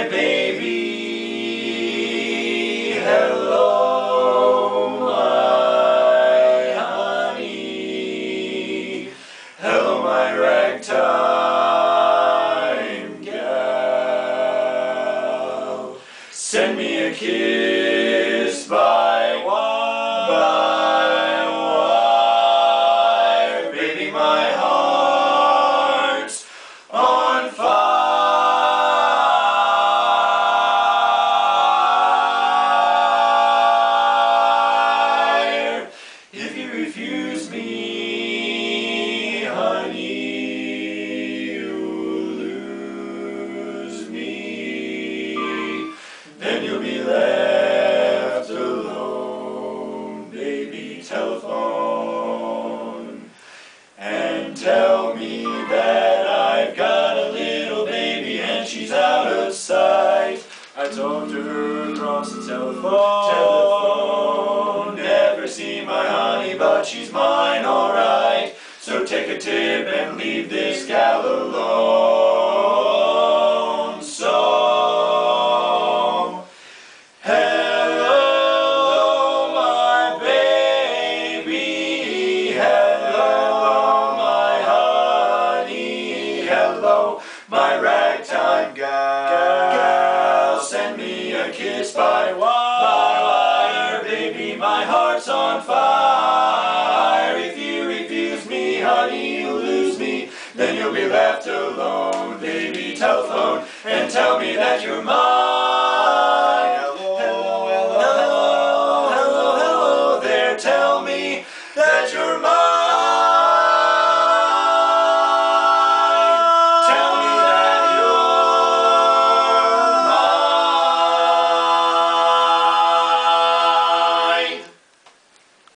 my baby. Hello, my honey. Hello, my ragtime gal. Send me a kiss by wire, tell me that I've got a little baby and she's out of sight. I talked to her across the telephone. Telephone. Never see my honey, but she's mine, alright. So take a tip and leave this gal alone. My ragtime gal, gal send me a kiss by wire. By wire, baby, my heart's on fire. If you refuse me, honey, you'll lose me. Then you'll be left alone, baby, telephone, and tell me that you're mine. Hello, hello, hello, hello, hello there, tell me that you're